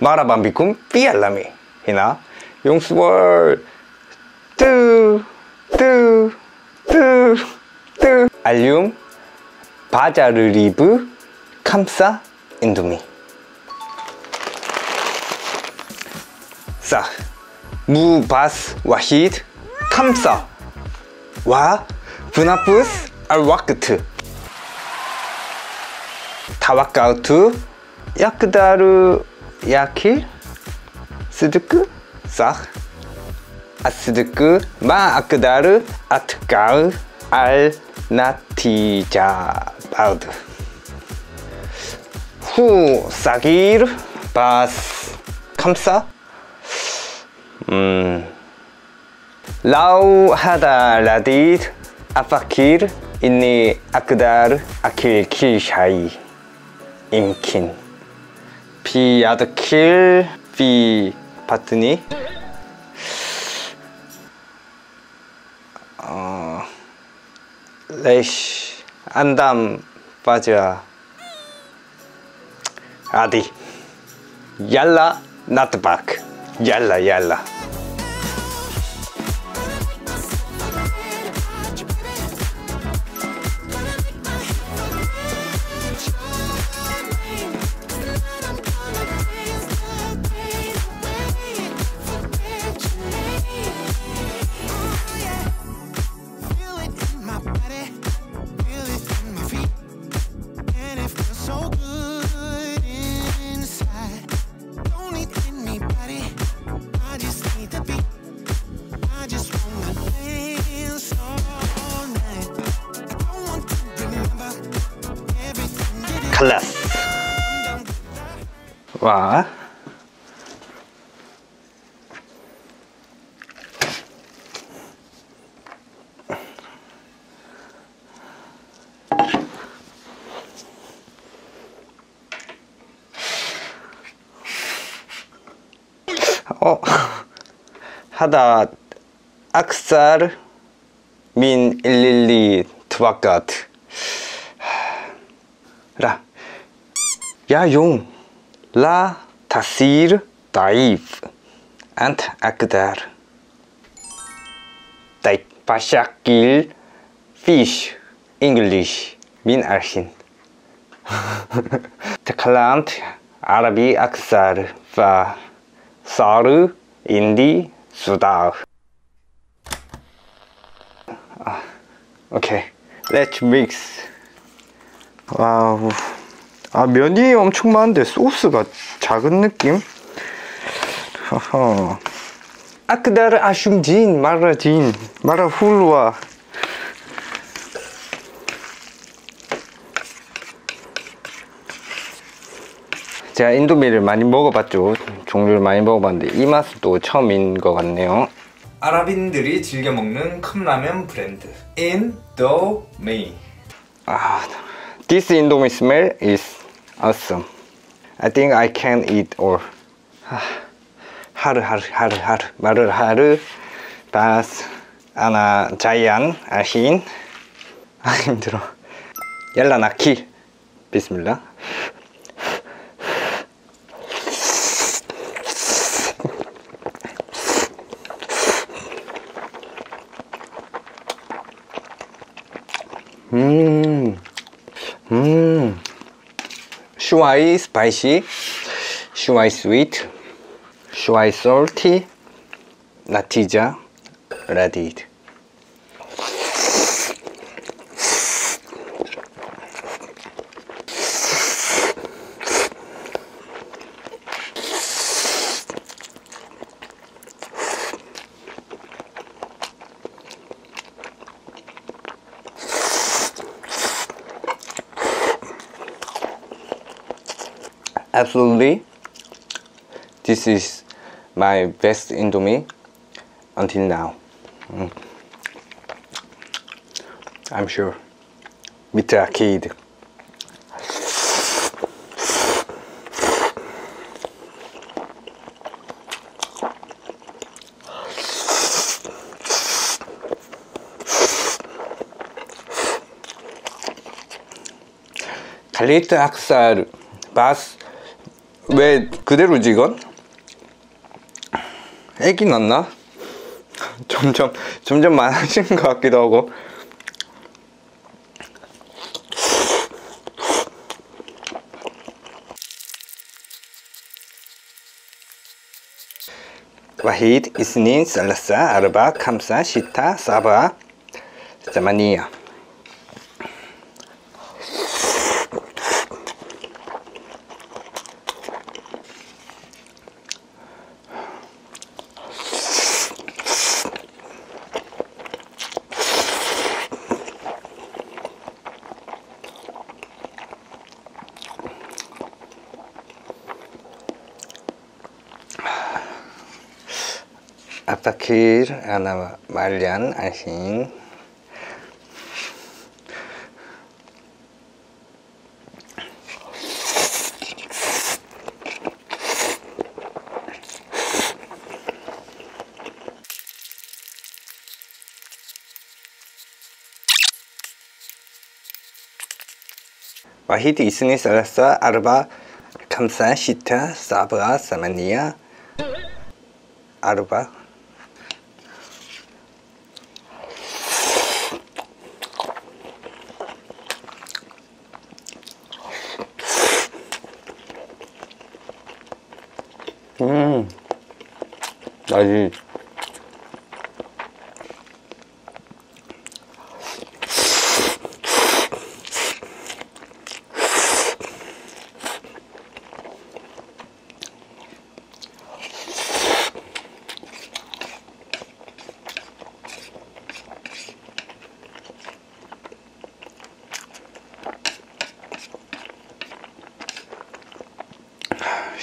marhaban bikum fi alami hina 용수월. 뜨, 뜨, 뜨, 뜨. 알륨. 바자르리브. 캄사 인도미. 사 무바스 와히드. 캄사 와 브나푸스 알와크트. 타와카우트 야크다르 야킬 스드크 사 아스드크 마 아크다르 아트가르 알 나티자 바우드 후 사기르 바스 캄사 음 라우 하다 라디드 아파키르 인니 아크다르 아킬 킬샤이 임킨 비 아드킬 비 바트니? 어 레이시 안담 바자 아디. 얄라 나트바크 얄라 얄라 와. 어, 하다 악살 민 112 투바카트 라. 야용. La tasir daif ant akdar. Daif pasakil fish English min The Teklant Arabi aksar fa saru indi sudar. Ah, okay, let's mix. Wow. 아 면이 엄청 많은데 소스가 작은 느낌? 허허 아크다르 아슝진 마라진 마라훌루아. 제가 인도미를 많이 먹어봤죠. 종류를 많이 먹어봤는데 이 맛은 또 처음인 것 같네요. 아랍인들이 즐겨 먹는 컵라면 브랜드. 인도미 Ah, this Indomie smell is awesome. I think I can eat. 아, 하루 하루 하루 하루 마루 하루 바스 아나 자이안 아힌 아 힘들어. 얄라 나키 비스밀라. 음, 음, 슈와이 스파이시, 슈 absolutely this is my best indomie until now mm. I'm sure Mr. Kid Khalid Aksar Bas 왜 그대로지 이건? 애기 낳나? 점점 점점 많아지는 것 같기도 하고 와히드 이스닌 살라사 아르바 캄사 시타 사바 자마니아 아파킬 아나 말리안 안신. 와히드 이스니 살라사 아르바? 사브아 사마니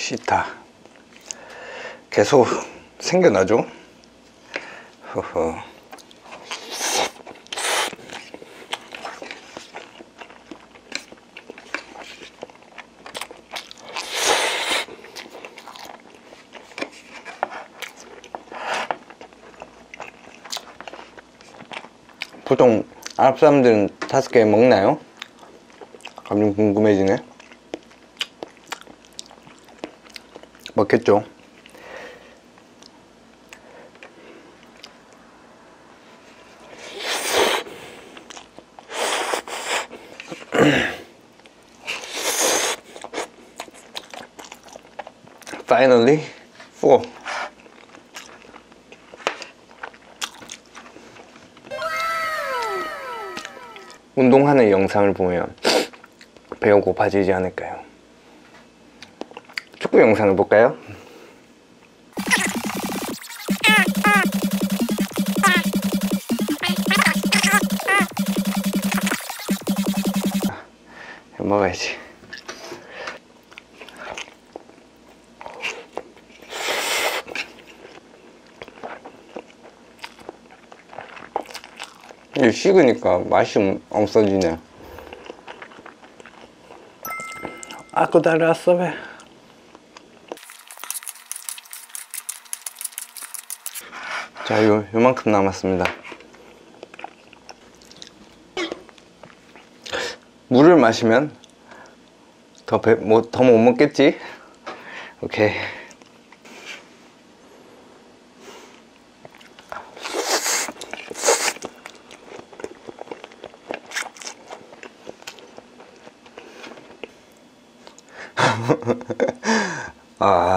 싫다 계속 생겨나죠? 허허. 보통 아랍 사람들은 다섯 개 먹나요? 감좀 궁금해지네 먹겠죠 Finally, four. 운동하는 영상을 보면 배가 고파지지 않을까요? 축구 영상을 볼까요? 먹어야지. 이게 식으니까 맛이 없- 없어지네. 아까 달았어 왜? 자, 요 요만큼 남았습니다. 물을 마시면 더 배 뭐 더 못 먹겠지? 오케이. 아.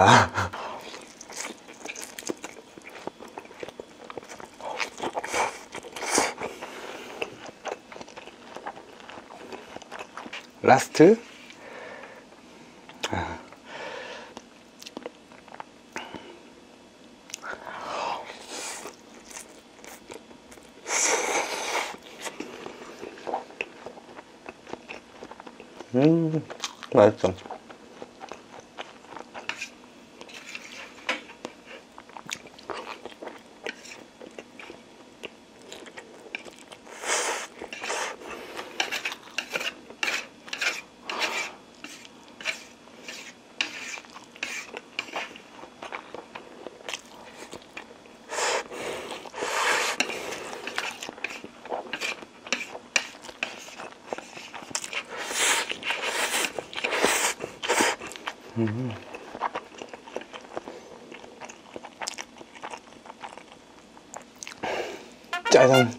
라스트 아. 음 맛있어 짜잔.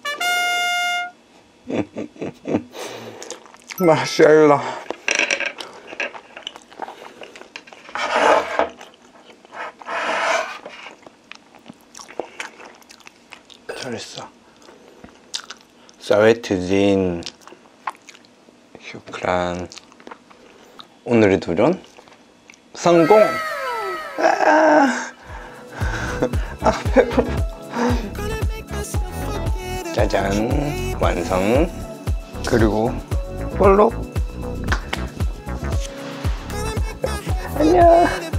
마샬라. 잘했어. 사웨트진 휴크란 오늘의 도전 성공. 아, 아 about 짜잔 완성 그리고 볼록 안녕